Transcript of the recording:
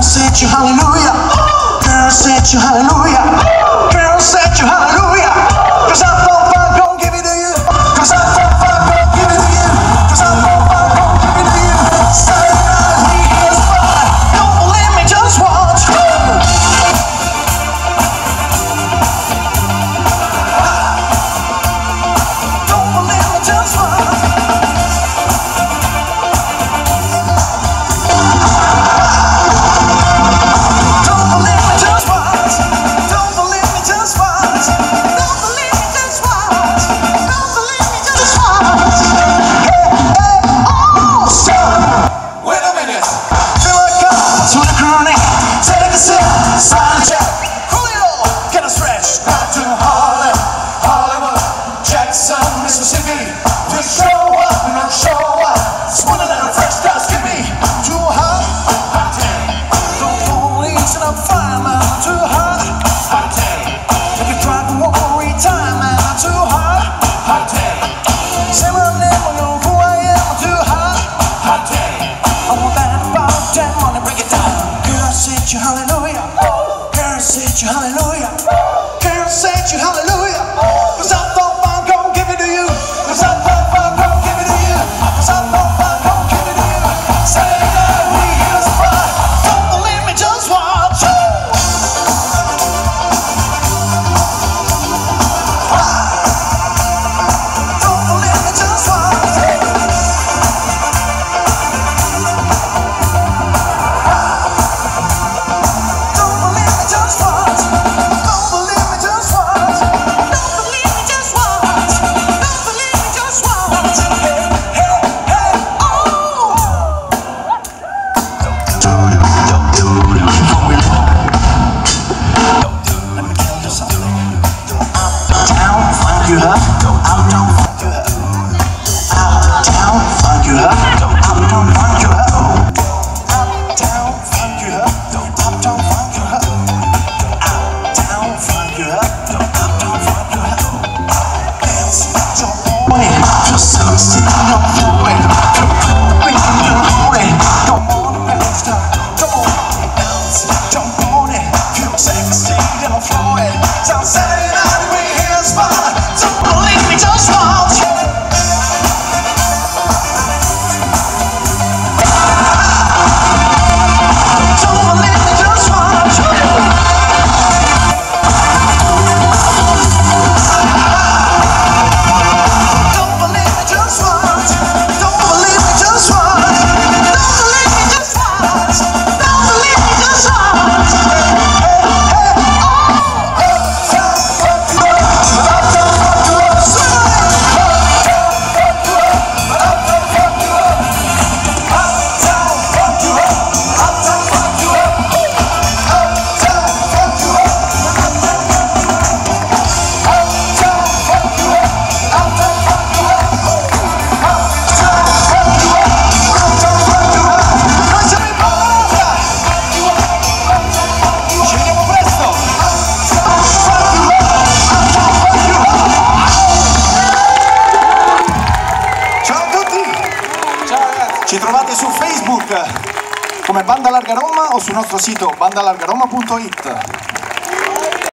Girl, set you hallelujah. Girl, said you hallelujah. Girl, said you hallelujah. Cause I thought sent you, hallelujah. su Facebook come Banda Larga Roma o sul nostro sito bandalargaroma.it